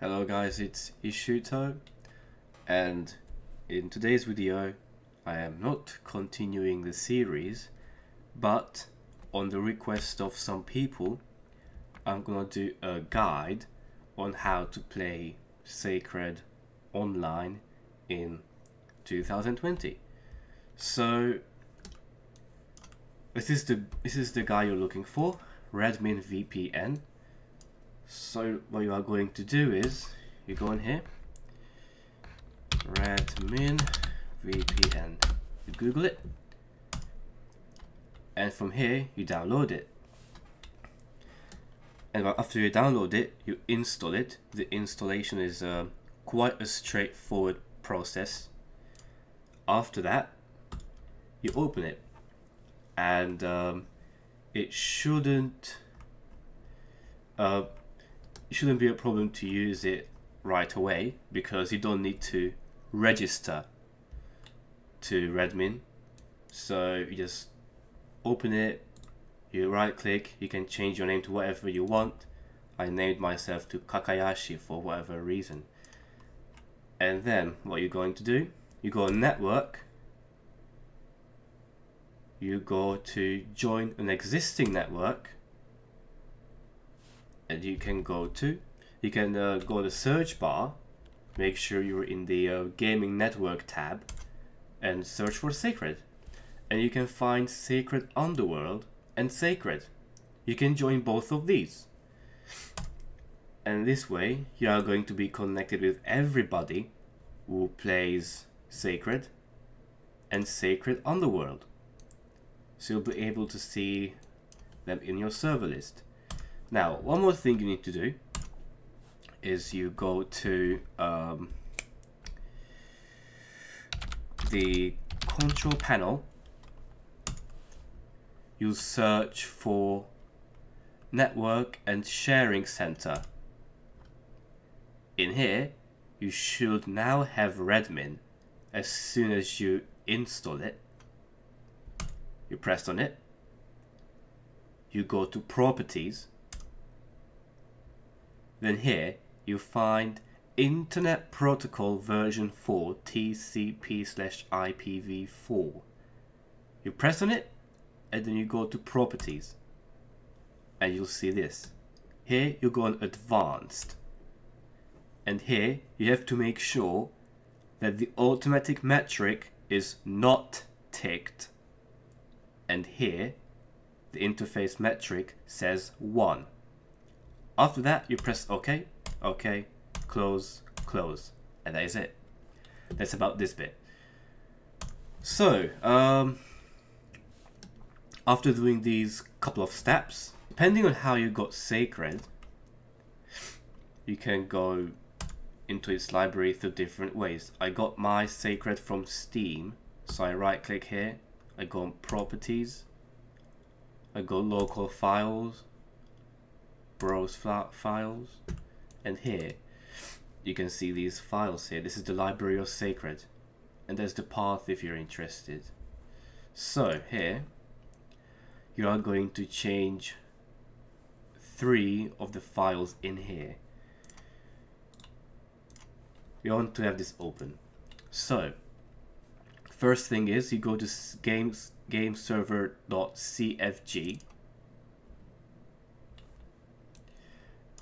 Hello guys, it's Ishuto and in today's video I am not continuing the series but on the request of some people I'm gonna do a guide on how to play Sacred online in 2020. So this is the this is the guy you're looking for, Radmin VPN. So what you are going to do is you go in here, Radmin VPN. You Google it, and from here you download it. And after you download it, you install it. The installation is uh, quite a straightforward process. After that, you open it, and um, it shouldn't uh, shouldn't be a problem to use it right away because you don't need to register to Radmin. So you just open it, you right click, you can change your name to whatever you want. I named myself to Kakayashi for whatever reason. And then what you're going to do, you go on network, you go to join an existing network, and you can go to, you can uh, go to the search bar, make sure you're in the uh, gaming network tab, and search for Sacred. And you can find Sacred Underworld and Sacred. You can join both of these. And this way, you are going to be connected with everybody who plays Sacred and Sacred Underworld. So you'll be able to see them in your server list. Now, one more thing you need to do is you go to um, the control panel. You'll search for network and sharing center. In here you should now have Radmin as soon as you install it. You press on it. You go to properties then here you find Internet Protocol version 4 TCP slash IPv4. You press on it and then you go to properties and you'll see this. Here you go on advanced and here you have to make sure that the automatic metric is not ticked and here the interface metric says 1. After that, you press OK, OK, close, close, and that is it. That's about this bit. So, um, after doing these couple of steps, depending on how you got Sacred, you can go into its library through different ways. I got my Sacred from Steam, so I right click here, I go on Properties, I go Local Files, browse files and here you can see these files here. This is the library of sacred and there's the path if you're interested. So here you are going to change three of the files in here. You want to have this open. So first thing is you go to games game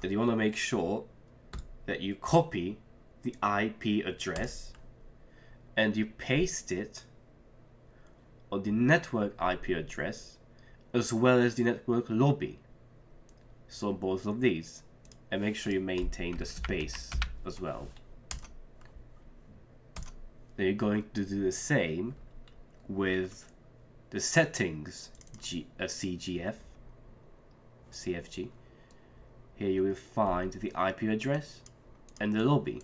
that you want to make sure that you copy the IP address and you paste it on the network IP address as well as the network lobby. So both of these. And make sure you maintain the space as well. Then you're going to do the same with the settings G, uh, CGF, CFG. Here you will find the IP address and the lobby.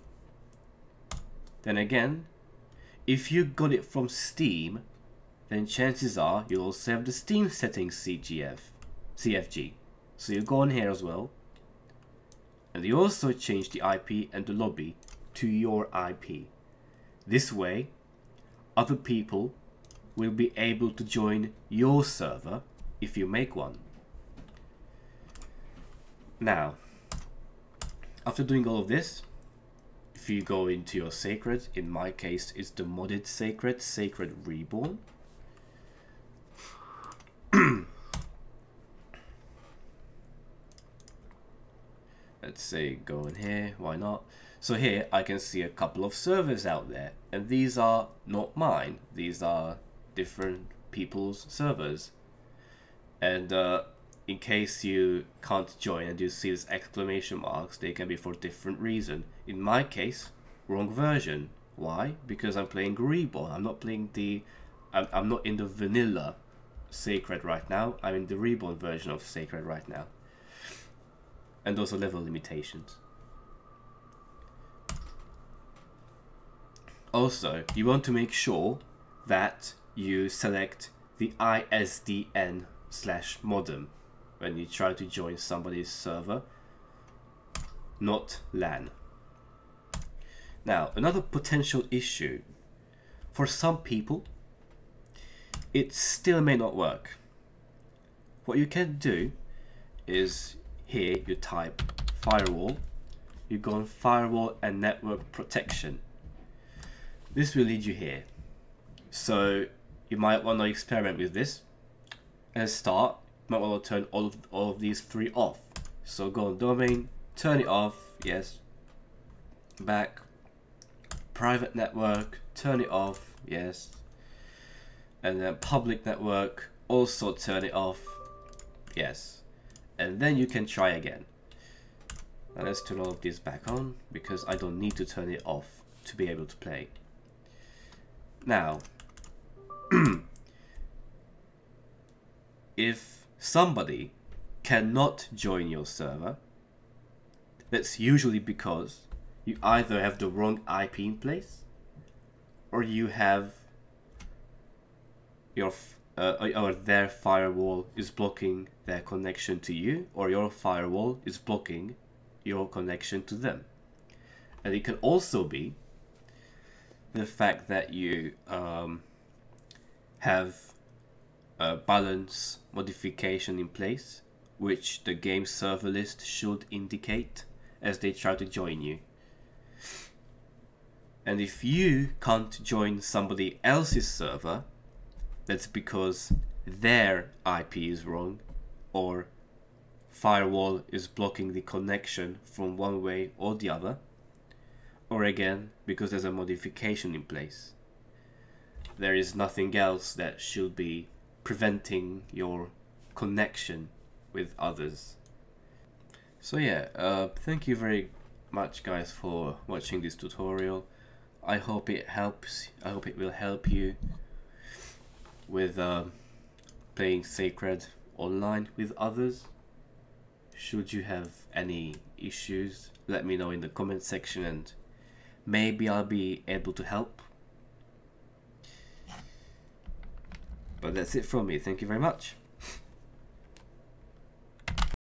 Then again, if you got it from Steam, then chances are you'll also have the Steam settings CGF, CFG. So you go on here as well. And you also change the IP and the lobby to your IP. This way, other people will be able to join your server if you make one. Now, after doing all of this, if you go into your sacred, in my case it's the modded sacred, sacred reborn. Let's say go in here, why not? So here I can see a couple of servers out there and these are not mine, these are different people's servers. And uh, in case you can't join and you see these exclamation marks, they can be for different reason. In my case, wrong version. Why? Because I'm playing Reborn. I'm not playing the... I'm, I'm not in the vanilla Sacred right now. I'm in the Reborn version of Sacred right now. And also level limitations. Also, you want to make sure that you select the ISDN slash modem when you try to join somebody's server, not LAN. Now, another potential issue. For some people, it still may not work. What you can do is here you type firewall, you go on firewall and network protection. This will lead you here. So you might want to experiment with this and start might want to turn all of, all of these three off. So go on domain, turn it off, yes. Back, private network, turn it off, yes. And then public network, also turn it off, yes. And then you can try again. Now let's turn all of these back on because I don't need to turn it off to be able to play. Now, if somebody cannot join your server, that's usually because you either have the wrong IP in place or you have your uh, or their firewall is blocking their connection to you or your firewall is blocking your connection to them. And it can also be the fact that you um, have a balance modification in place, which the game server list should indicate as they try to join you. And if you can't join somebody else's server, that's because their IP is wrong or firewall is blocking the connection from one way or the other, or again, because there's a modification in place. There is nothing else that should be preventing your connection with others. So yeah, uh, thank you very much guys for watching this tutorial. I hope it helps, I hope it will help you with uh, playing Sacred online with others. Should you have any issues, let me know in the comment section and maybe I'll be able to help. But that's it from me. Thank you very much.